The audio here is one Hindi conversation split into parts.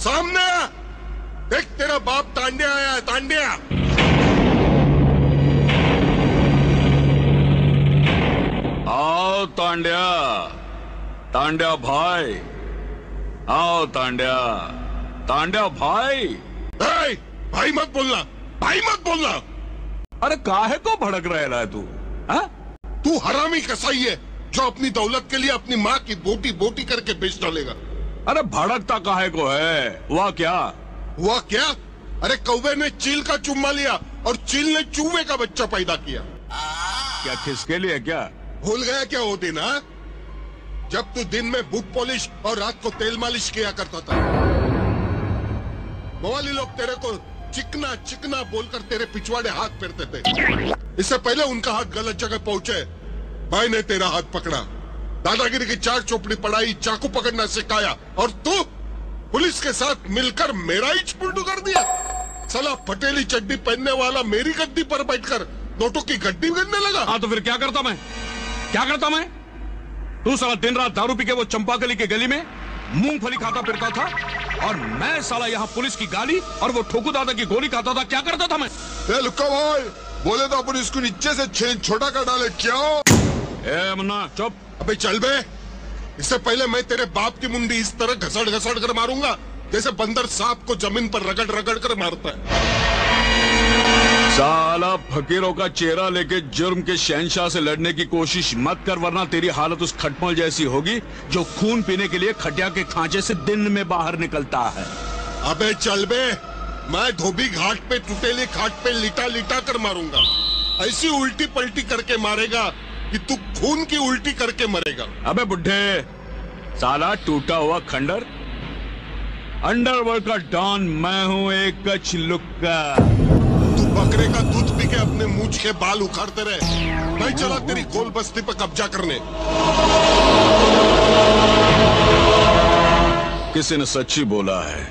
सामने! देख तेरा बाप तांड्या आया है तांड्या आओ तांड्या! तांड्या भाई! आओ तांड्या! तांड्या भाई! ए, भाई मत बोलना भाई मत बोलना! अरे काहे को भड़क रहा है तू हाँ? तू हरामी कसाई है जो अपनी दौलत के लिए अपनी माँ की बोटी बोटी करके बेच डालेगा। अरे भड़कता काहे को है? वह क्या? हुआ क्या? अरे कौवे ने चील का चुम्मा लिया और चील ने चूहे का बच्चा पैदा किया। क्या किसके लिए क्या? भूल गया क्या वो दिन हाँ? जब तू दिन में बूट पॉलिश और रात को तेल मालिश किया करता था। मवाली लोग तेरे को चिकना चिकना बोलकर तेरे पिछवाड़े हाथ फेरते थे। इससे पहले उनका हाथ गलत जगह पहुँचे। भाई ने तेरा हाथ पकड़ा। दादागिरी की चार चोपड़ी पढ़ाई चाकू पकड़ना सिखाया और तू पुलिस के साथ मिलकर मेरा ही पुलटू कर दिया। सला पटेली चड्डी पहनने वाला मेरी गद्दी पर बैठकर नोटों की गड्डी करने लगा। हाँ तो फिर क्या करता मैं? क्या करता मैं? तू साला दिन रात दारू पी के वो चंपाकली के गली में मूंगफली खाता फिरता था और मैं साला यहाँ पुलिस की गाली और वो ठोकू दादा की गोली खाता था। क्या करता था मैं? ए लुक्का भाई बोले तो अपन इसको नीचे से छेन छोटा कर डाले क्या? ए मुन्ना चुप। अबे चल बे। इससे पहले मैं तेरे बाप की मुंडी इस तरह घसड़ घसड़ कर मारूँगा जैसे बंदर सांप को ज़मीन पर रगड़ रगड़ कर मारता है। साला फकीरों का चेहरा लेके जुर्म के शहनशाह से लड़ने की कोशिश मत कर वरना तेरी हालत उस खटमल जैसी होगी जो खून पीने के लिए खटिया के खांचे से दिन में बाहर निकलता है। अबे चल बे। मैं धोबी घाट पे टूटेली खाट पे लिटा लिटा कर मारूँगा। ऐसी उल्टी पलटी करके मारेगा कि तू खून की उल्टी करके मरेगा। अबे बुढ़े साला टूटा हुआ खंडर। अंडरवर्ल्ड का डॉन मैं हूँ एक कच लुक्का। तू बकरे का दूध पी के अपने मूछ के बाल उखाड़ते रहे। मैं चला तेरी गोल बस्ती पर कब्जा करने। किसी ने सच्ची बोला है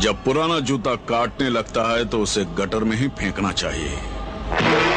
जब पुराना जूता काटने लगता है तो उसे गटर में ही फेंकना चाहिए।